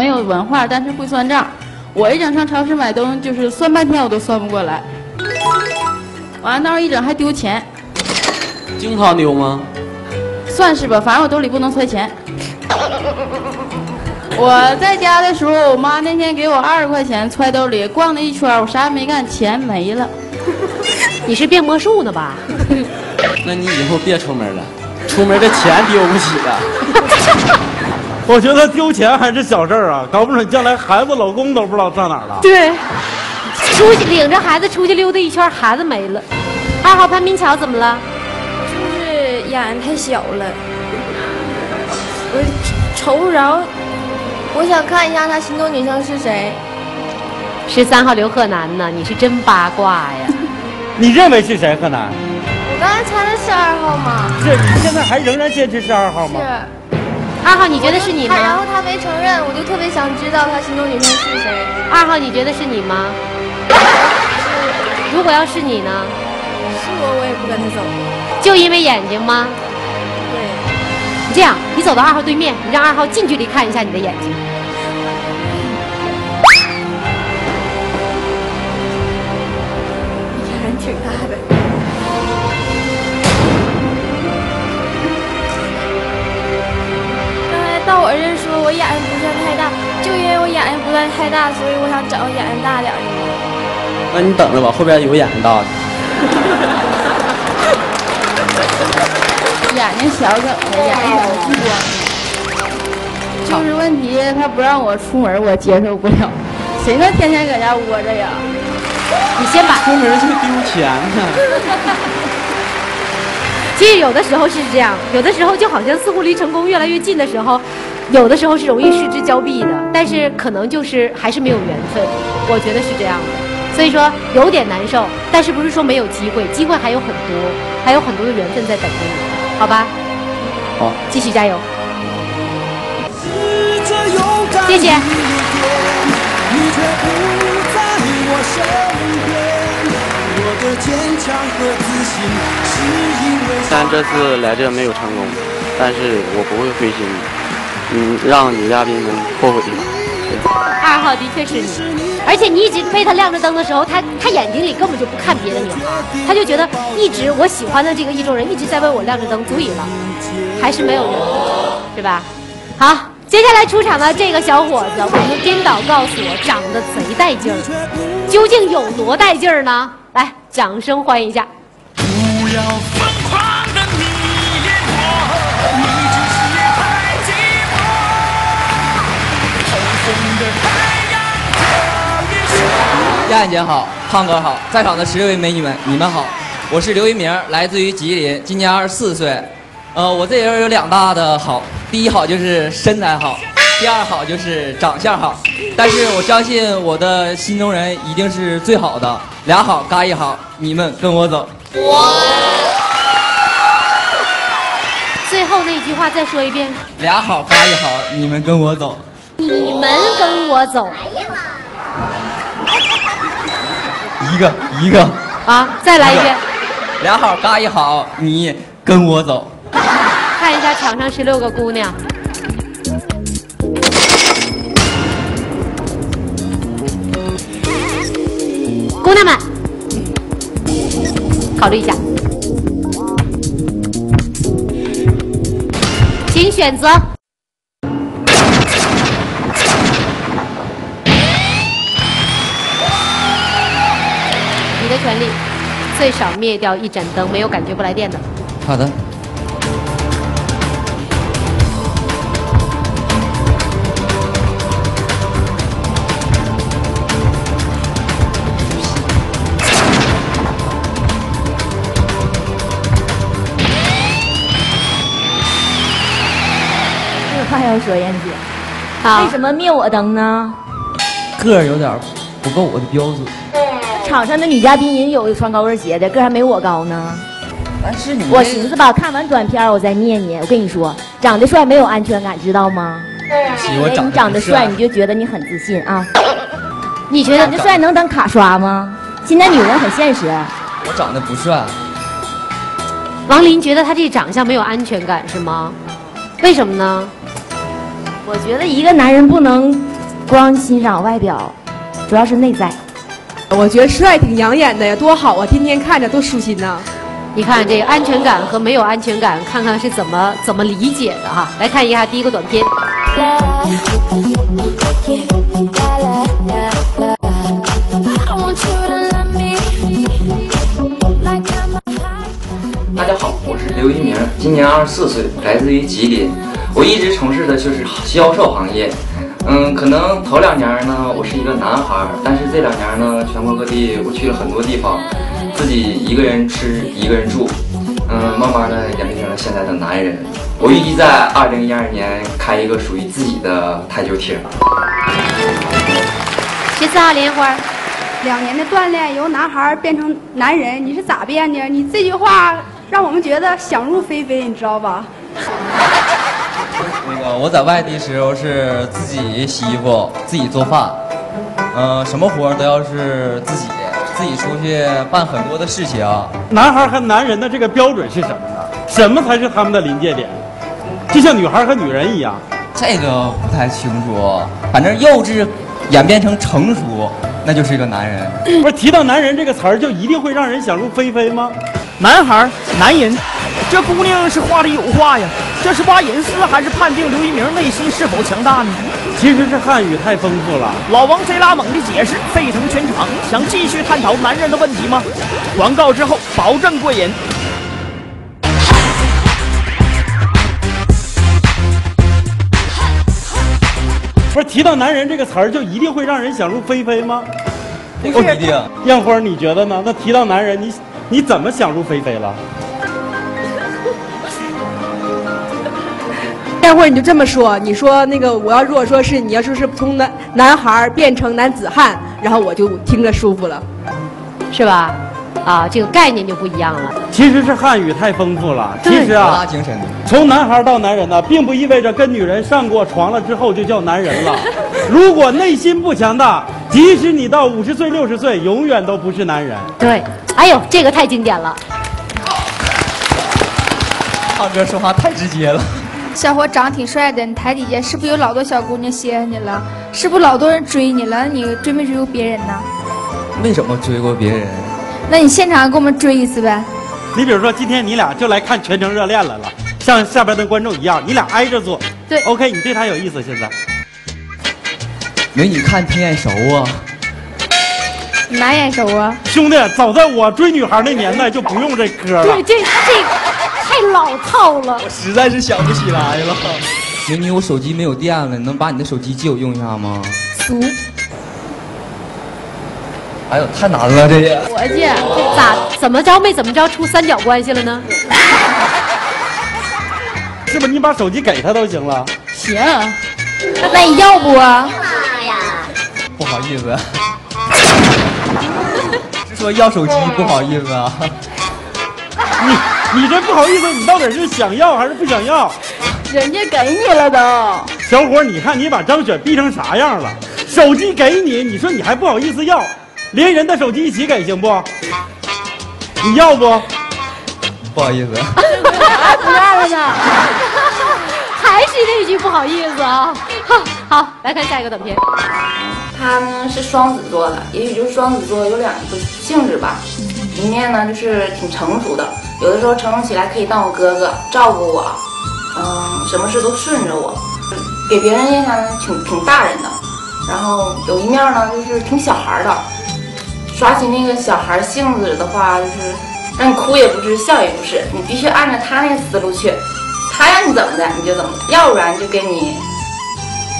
没有文化，但是会算账。我一整上超市买东西，就是算半天我都算不过来。完了，到时候一整还丢钱，经常丢吗？算是吧，反正我兜里不能揣钱。我在家的时候，我妈那天给我二十块钱揣兜里，逛了一圈，我啥也没干，钱没了。你是变魔术的吧？那你以后别出门了，出门这钱丢不起了。我觉得丢钱还是小事儿啊，搞不准将来孩子、老公都不知道上哪儿了。对，出去领着孩子出去溜达一圈，孩子没了。二号潘明桥怎么了？就是眼太小了，我瞅不着。我想看一下他心动女生是谁。十三号刘贺南呢？你是真八卦呀！你认为是谁？贺南？我刚才猜的是二号吗？是，你现在还仍然坚持是二号吗？是。二号，你觉得是你吗？然后他没承认，我就特别想知道他心中女生是谁。二号，你觉得是你吗？如果要是你呢？是我，我也不跟他走。就因为眼睛吗？对。你这样，你走到二号对面，你让二号近距离看一下你的眼睛。眼挺大的。不算太大，所以我想找个眼睛大点的。那你等着吧，后边有眼睛大的。眼睛小怎么的？眼睛小聚光。就是问题，他不让我出门，我接受不了。谁能天天搁家窝着呀？你先把出门就丢钱呢。其实有的时候是这样，有的时候就好像似乎离成功越来越近的时候，有的时候是容易失之交臂的，但是可能就是还是没有缘分，我觉得是这样的。所以说有点难受，但是不是说没有机会，机会还有很多，还有很多的缘分在等着你，好吧？好，继续加油。谢谢。虽然这次来这没有成功，但是我不会灰心的。嗯，让女嘉宾们后悔吧。二号的确是你，而且你一直被他亮着灯的时候，他他眼睛里根本就不看别的女孩，他就觉得一直我喜欢的这个意中人一直在为我亮着灯，足以了，还是没有人，是吧？好，接下来出场的这个小伙子，我们编导告诉我长得贼带劲儿，究竟有多带劲儿呢？来，掌声欢迎一下。不要帅。亚姐好，胖哥好，在场的十六位美女们，你们好，我是刘一鸣，来自于吉林，今年二十四岁。呃，我这人有两大的好，第一好就是身材好，第二好就是长相好。但是我相信我的心中人一定是最好的，俩好嘎一好，你们跟我走。哇！最后那句话再说一遍。俩好嘎一好，你们跟我走。你们跟我走。一个一个。啊！再来一遍。俩好嘎一好，你跟我走。看一下场上十六个姑娘，姑娘们，考虑一下，请选择。最少灭掉一盏灯，没有感觉不来电的。好的。话要说，燕姐，为什么灭我灯呢？个儿有点不够我的标准。场上的女嘉宾也有穿高跟鞋的，个还没我高呢。但是你，我寻思吧，看完短片我再念你。我跟你说，长得帅没有安全感，知道吗？因为你长得帅，你就觉得你很自信啊。你觉得长得帅能当卡刷吗？现在女人很现实。我长得不帅。王林觉得他这长相没有安全感是吗？为什么呢？我觉得一个男人不能光欣赏外表，主要是内在。我觉得帅挺养眼的呀，多好啊！天天看着多舒心呐。你看这个安全感和没有安全感，看看是怎么怎么理解的哈。来看一下第一个短片。大家好，我是刘一鸣，今年二十四岁，来自于吉林。我一直从事的就是销售行业。嗯，可能头两年呢，我是一个男孩，但是这两年呢，全国各地我去了很多地方，自己一个人吃，一个人住。嗯，慢慢的演变成了现在的男人。我预计在二零一二年开一个属于自己的台球厅。其次啊，莲花。两年的锻炼，由男孩变成男人，你是咋变的？你这句话让我们觉得想入非非，你知道吧？那个我在外地时候是自己洗衣服，自己做饭，嗯、什么活都要是自己，自己出去办很多的事情。男孩和男人的这个标准是什么呢？什么才是他们的临界点？就像女孩和女人一样。这个不太清楚，反正幼稚演变成成熟，那就是一个男人。不是提到男人这个词儿，就一定会让人想入非非吗？男孩儿，男人，这姑娘是话里有话呀，这是挖隐私还是判定刘一鸣内心是否强大呢？其实是汉语太丰富了。老王贼拉猛的解释沸腾全场，想继续探讨男人的问题吗？广告之后保证过瘾。不是提到男人这个词儿，就一定会让人想入非非吗？不一定。艳花，你觉得呢？那提到男人，你你怎么想入非非了？待会儿你就这么说，你说那个我要如果说是你要说是从男男孩变成男子汉，然后我就听着舒服了，是吧？啊，这个概念就不一样了。其实是汉语太丰富了。其实啊，精神。从男孩到男人呢，并不意味着跟女人上过床了之后就叫男人了。如果内心不强大，即使你到五十岁、六十岁，永远都不是男人。对，哎呦，这个太经典了。胖哥说话太直接了。小伙长得挺帅的，你台底下是不是有老多小姑娘稀罕你了？是不是老多人追你了？你追没追过别人呢？为什么追过别人？那你现场给我们追一次呗？你比如说，今天你俩就来看全程热恋来了，像下边的观众一样，你俩挨着坐。对，OK，你对他有意思，现在。美女看挺眼熟啊。哪眼熟啊？兄弟，早在我追女孩那年代就不用这歌了对，。这这太老套了。我实在是想不起来了。美女，我手机没有电了，你能把你的手机借我用一下吗？俗。哎呦，太难了，这也。伙计，这咋怎么着没怎么着出三角关系了呢？是不是你把手机给他都行了？行，那你要不啊？不好意思。是说要手机不好意思啊。你你这不好意思，你到底是想要还是不想要？人家给你了都。小伙，你看你把张雪逼成啥样了？手机给你，你说你还不好意思要，连人的手机一起给行不？你要不？不好意思。不要了呢。还是那句不好意思啊。好，好，来看下一个短片。他呢是双子座的，也许就是双子座有两个性质吧。一面呢就是挺成熟的，有的时候成熟起来可以当我哥哥，照顾我，嗯，什么事都顺着我，给别人印象挺挺大人的。然后有一面呢就是挺小孩的，耍起那个小孩性子的话，就是让你哭也不是，笑也不是，你必须按照他那思路去，他让你怎么的你就怎么的，要不然就给你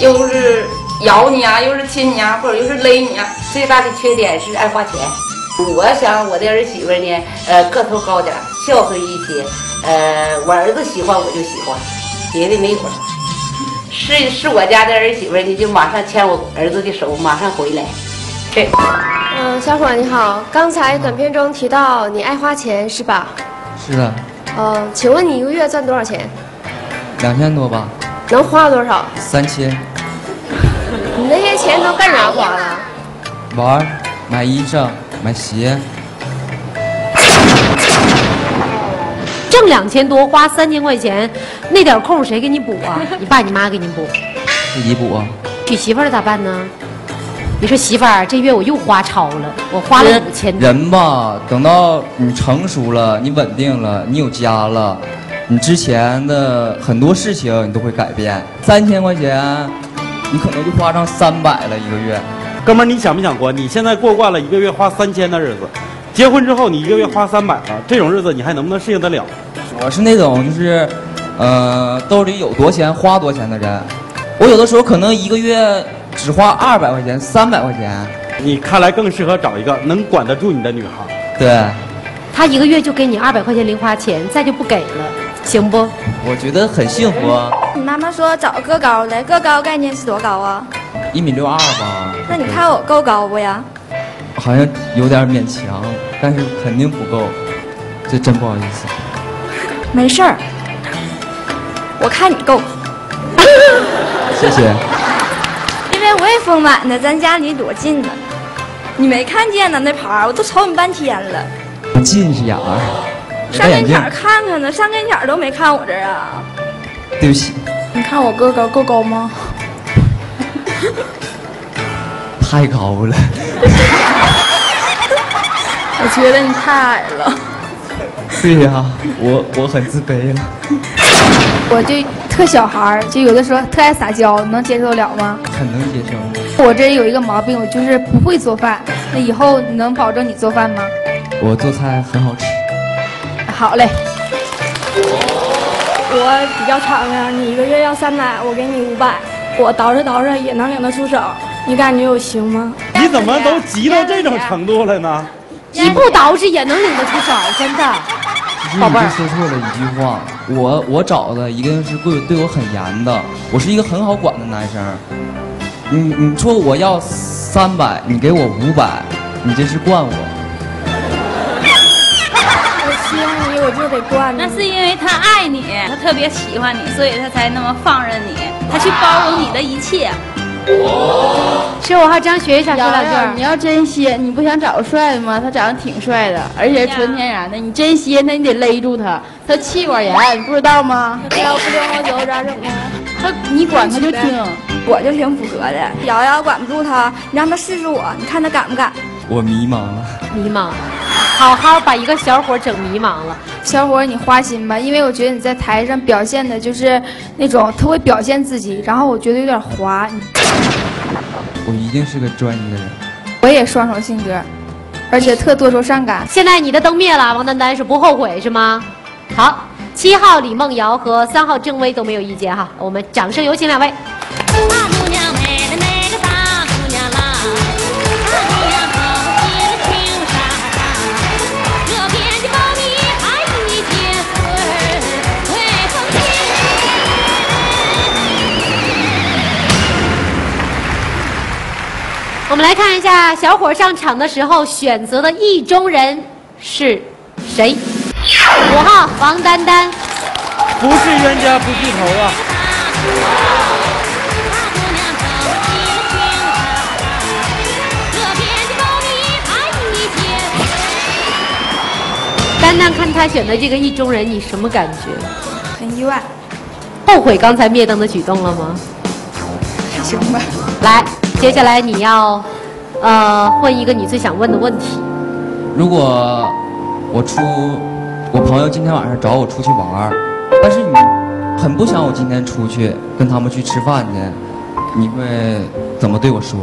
又是咬你啊，又是亲你啊，或者又是勒你啊。最大的缺点是爱花钱。我想我的儿媳妇呢，呃，个头高点儿，孝顺一些，呃，我儿子喜欢我就喜欢，别的没有了。是是我家的儿媳妇呢，就马上牵我儿子的手，马上回来。对。嗯，小伙你好，刚才短片中提到你爱花钱是吧？是的，呃，请问你一个月赚多少钱？两千多吧，能花多少？三千。你那些钱都干啥花了？玩儿，买衣裳，买鞋。挣两千多，花三千块钱，那点空谁给你补啊？你爸你妈给你补。自己补啊。娶媳妇儿了咋办呢？你说媳妇儿，这月我又花超了，我花了五千。人吧，等到你成熟了，你稳定了，你有家了，你之前的很多事情你都会改变。三千块钱，你可能就花上三百了一个月。哥们儿，你想没想过，你现在过惯了一个月花三千的日子，结婚之后你一个月花三百了，这种日子你还能不能适应得了？我是那种就是，呃，兜里有多钱花多钱的人。我有的时候可能一个月只花二百块钱、三百块钱。你看来更适合找一个能管得住你的女孩。对，他一个月就给你二百块钱零花钱，再就不给了，行不？我觉得很幸福啊。你妈妈说找个高的，个高概念是多高啊？一米六二吧，那你看我够高不呀？好像有点勉强，但是肯定不够，这真不好意思。没事儿，我看你够。谢谢。因为我也丰满的，咱家离多近呢？你没看见呢？那牌儿我都瞅你半天了。近视眼儿，上跟前儿看看呢，上跟前儿都没看我这儿啊。对不起，你看我个高够高吗？太高了。我觉得你太矮了。对呀、我我很自卑了。我就特小孩儿，就有的时候特爱撒娇，你能接受得了吗？很能接受。我这人有一个毛病，我就是不会做饭。那以后你能保证你做饭吗？我做菜很好吃。好嘞。我比较敞亮，你一个月要三百，我给你五百，我捯饬捯饬也能领得出手，你感觉我行吗？你怎么都急到这种程度了呢？你不捯饬也能领得出手，真的。其实你就说错了一句话，我我找的一定是对对我很严的，我是一个很好管的男生。你你说我要三百，你给我五百，你这是惯我。我欺负你，我就得惯那是因为他爱你，他特别喜欢你，所以他才那么放任你，他去包容你的一切。其实我还张学想说两句你要珍惜，你不想找个帅的吗？他长得挺帅的，而且是纯天然的。你珍惜，那你得勒住他。他气管炎，你不知道吗？要不领我走咋整啊？他你管他就听。我就挺符合的。瑶瑶管不住他，你让他试试我，你看他敢不敢？我迷茫了。迷茫，好好把一个小伙整迷茫了。小伙，你花心吧，因为我觉得你在台上表现的就是那种特会表现自己，然后我觉得有点滑。你我一定是个专一的人。我也双重性格，而且特多愁善感。现在你的灯灭了，王丹丹是不后悔是吗？好，七号李梦瑶和三号郑薇都没有意见哈，我们掌声有请两位。我们来看一下小伙上场的时候选择的意中人是谁？五号王丹丹，不是冤家不聚头啊！丹丹看他选的这个意中人，你什么感觉？很意外，后悔刚才灭灯的举动了吗？还行吧。来，接下来你要，呃，问一个你最想问的问题。如果我出，我朋友今天晚上找我出去玩，但是你很不想我今天出去跟他们去吃饭去，你会怎么对我说？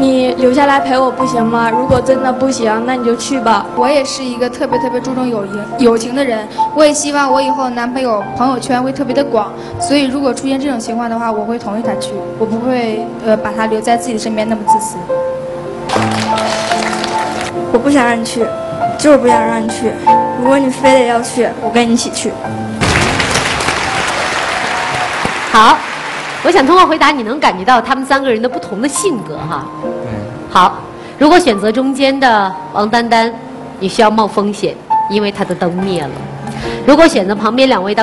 你留下来陪我不行吗？如果真的不行，那你就去吧。我也是一个特别特别注重友谊、友情的人，我也希望我以后男朋友朋友圈会特别的广，所以如果出现这种情况的话，我会同意他去，我不会呃把他留在自己身边那么自私。我不想让你去，就是不想让你去。如果你非得要去，我跟你一起去。好，我想通过回答，你能感觉到他们三个人的不同的性格哈。对。好，如果选择中间的王丹丹，你需要冒风险，因为她的灯灭了。如果选择旁边两位当。